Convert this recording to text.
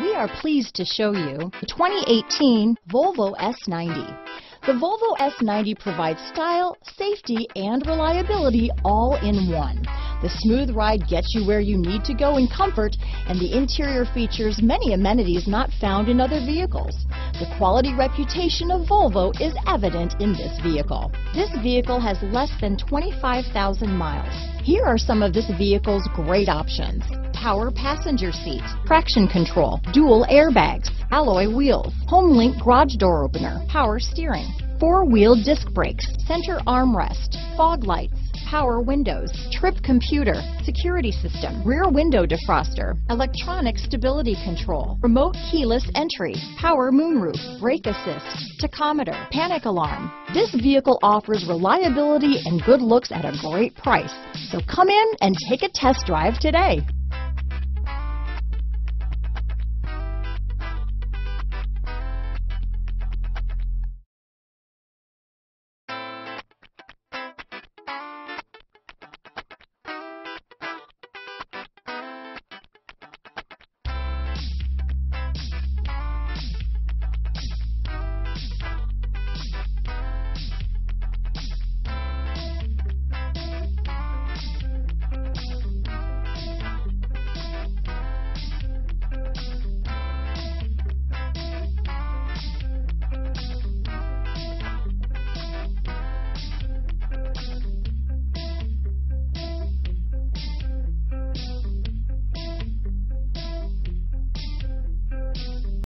We are pleased to show you the 2018 Volvo S90. The Volvo S90 provides style, safety, and reliability all in one. The smooth ride gets you where you need to go in comfort, and the interior features many amenities not found in other vehicles. The quality reputation of Volvo is evident in this vehicle. This vehicle has less than 25,000 miles. Here are some of this vehicle's great options. Power passenger seat, traction control, dual airbags, alloy wheels, HomeLink garage door opener, power steering, four-wheel disc brakes, center armrest, fog lights, power windows, trip computer, security system, rear window defroster, electronic stability control, remote keyless entry, power moonroof, brake assist, tachometer, panic alarm. This vehicle offers reliability and good looks at a great price. So come in and take a test drive today.